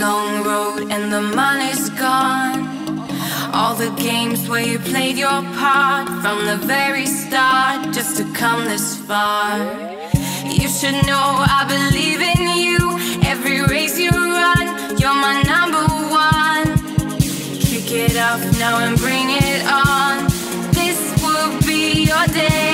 long road and the money's gone. All the games where you played your part from the very start just to come this far. You should know I believe in you. Every race you run, you're my number one. Kick it up now and bring it on. This will be your day.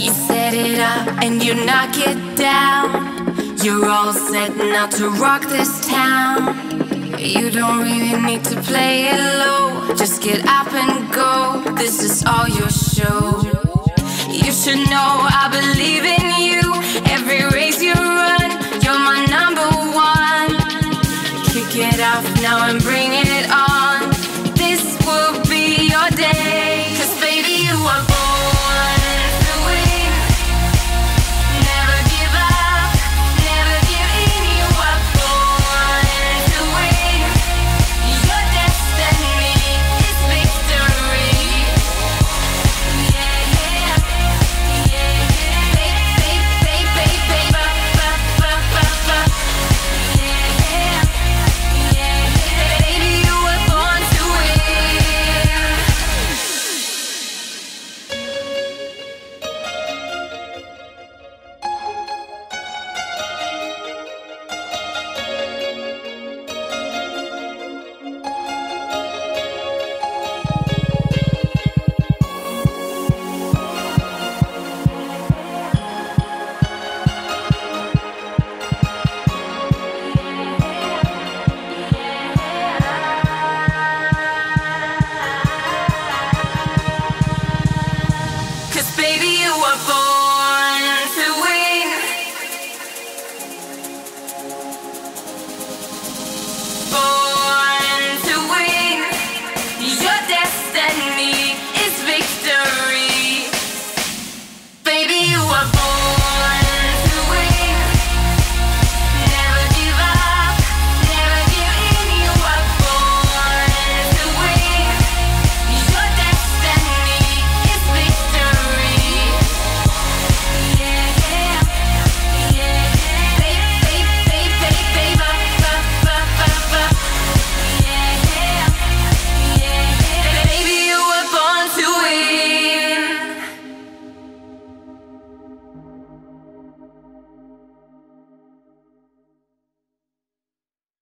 You set it up and you knock it down. You're all set now to rock this town. You don't really need to play it low. Just get up and go. This is all your show. You should know I believe in